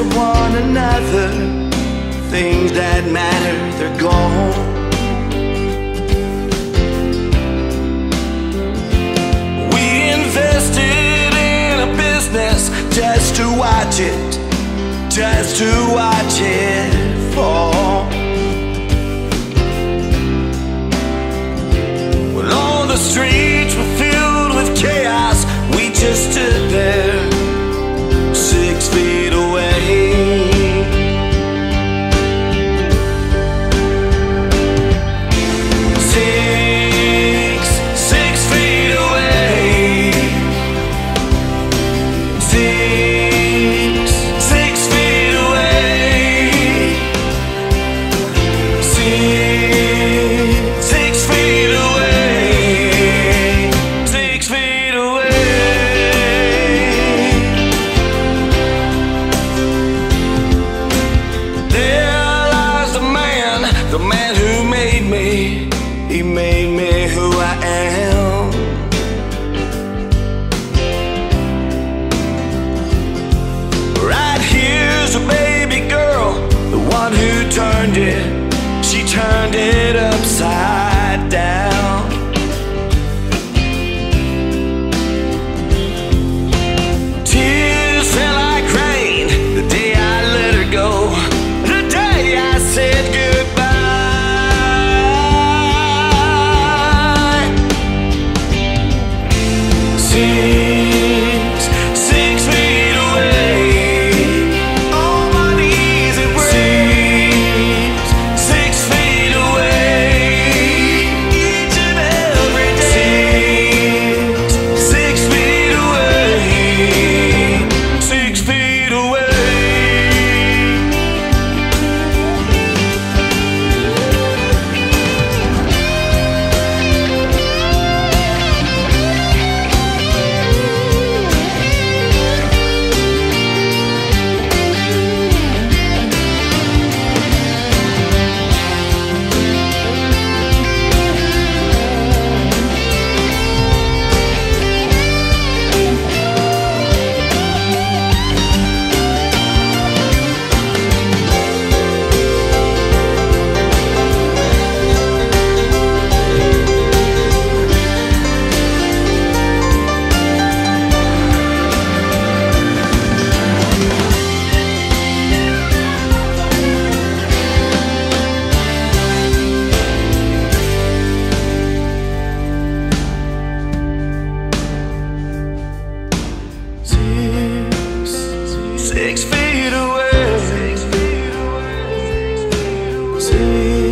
from one another. Things that matter, they're gone. We invested in a business just to watch it Just to watch it fall. Well, on the street He made me who I am. Right here's a baby girl, the one who turned it. She turned it upside Six feet away. Six feet away. Six feet away.